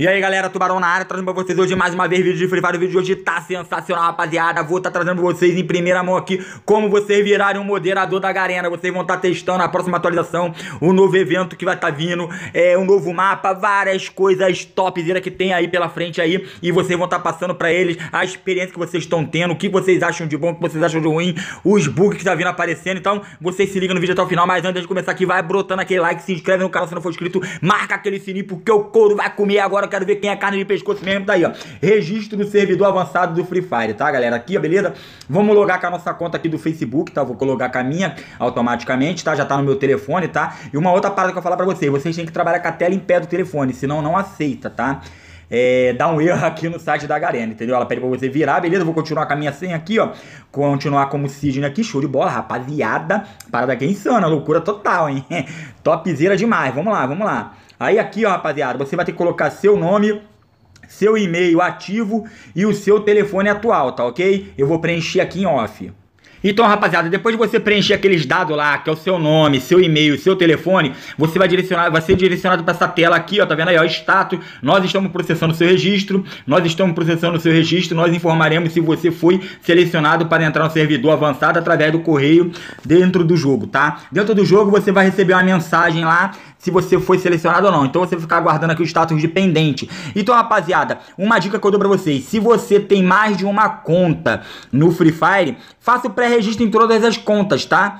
E aí galera, Tubarão na área, trazendo pra vocês hoje mais uma vez vídeo de Free Fire. O vídeo de hoje tá sensacional, rapaziada. Vou estar tá trazendo pra vocês em primeira mão aqui como vocês virarem um moderador da Garena. Vocês vão estar tá testando a próxima atualização, o novo evento que vai estar tá vindo, é um novo mapa, várias coisas topzera que tem aí pela frente aí. E vocês vão estar tá passando pra eles a experiência que vocês estão tendo, o que vocês acham de bom, o que vocês acham de ruim, os bugs que tá vindo aparecendo. Então, vocês se ligam no vídeo até o final. Mas antes de começar aqui, vai brotando aquele like, se inscreve no canal se não for inscrito, marca aquele sininho porque o couro vai comer agora quero ver quem é carne de pescoço mesmo. Tá aí, ó. Registro do servidor avançado do Free Fire, tá, galera? Aqui, ó, beleza? Vamos logar com a nossa conta aqui do Facebook, tá? Vou colocar com a minha automaticamente, tá? Já tá no meu telefone, tá? E uma outra parada que eu vou falar pra vocês. Vocês têm que trabalhar com a tela em pé do telefone, senão não aceita, tá? É, dá um erro aqui no site da Garena, entendeu? Ela pede pra você virar, beleza? Vou continuar com a minha senha aqui, ó. Continuar como Sidney aqui, show de bola, rapaziada. Parada aqui é insana, loucura total, hein? Topzera demais, vamos lá, vamos lá. Aí aqui, ó, rapaziada, você vai ter que colocar seu nome, seu e-mail ativo e o seu telefone atual, tá ok? Eu vou preencher aqui em off. Então, rapaziada, depois de você preencher aqueles dados lá, que é o seu nome, seu e-mail, seu telefone, você vai direcionar, vai ser direcionado para essa tela aqui, ó, tá vendo aí, ó, status. Nós estamos processando seu registro, nós estamos processando seu registro, nós informaremos se você foi selecionado para entrar no servidor avançado através do correio dentro do jogo, tá? Dentro do jogo você vai receber uma mensagem lá se você foi selecionado ou não. Então você ficar aguardando aqui o status de pendente. Então, rapaziada, uma dica que eu dou pra vocês, se você tem mais de uma conta no Free Fire, faça o pré-registro em todas as contas, tá?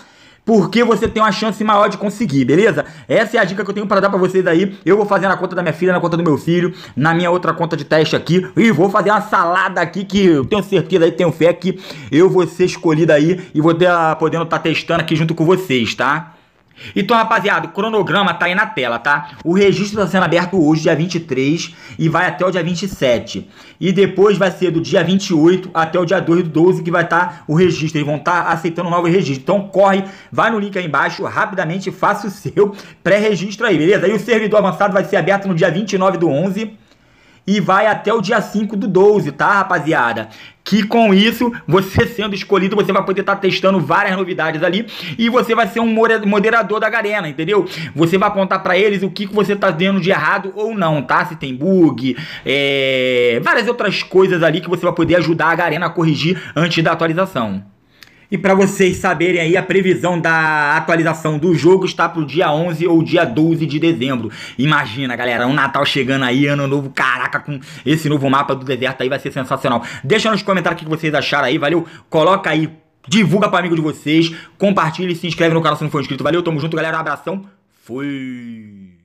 porque você tem uma chance maior de conseguir, beleza? Essa é a dica que eu tenho para dar para vocês aí. Eu vou fazer na conta da minha filha, na conta do meu filho, na minha outra conta de teste aqui. E vou fazer uma salada aqui que eu tenho certeza aí, tenho fé que eu vou ser escolhido aí e vou ter, podendo estar tá testando aqui junto com vocês, tá? Então, rapaziada, o cronograma tá aí na tela, tá? O registro está sendo aberto hoje, dia 23, e vai até o dia 27. E depois vai ser do dia 28 até o dia 2 do 12 que vai estar tá o registro. Eles vão estar tá aceitando o novo registro. Então, corre, vai no link aí embaixo, rapidamente faça o seu pré-registro aí, beleza? E o servidor avançado vai ser aberto no dia 29 do 11 e vai até o dia 5 do 12, tá, rapaziada? Que com isso, você sendo escolhido, você vai poder estar tá testando várias novidades ali e você vai ser um moderador da Garena, entendeu? Você vai apontar para eles o que, que você tá vendo de errado ou não, tá? Se tem bug, é... várias outras coisas ali que você vai poder ajudar a Garena a corrigir antes da atualização. E para vocês saberem aí, a previsão da atualização do jogo está pro dia 11 ou dia 12 de dezembro. Imagina, galera, um Natal chegando aí, ano novo, caraca, com esse novo mapa do deserto aí vai ser sensacional. Deixa nos comentários o que vocês acharam aí, valeu? Coloca aí, divulga para amigo de vocês, compartilha e se inscreve no canal se não for inscrito. Valeu, tamo junto, galera, um abração. Fui!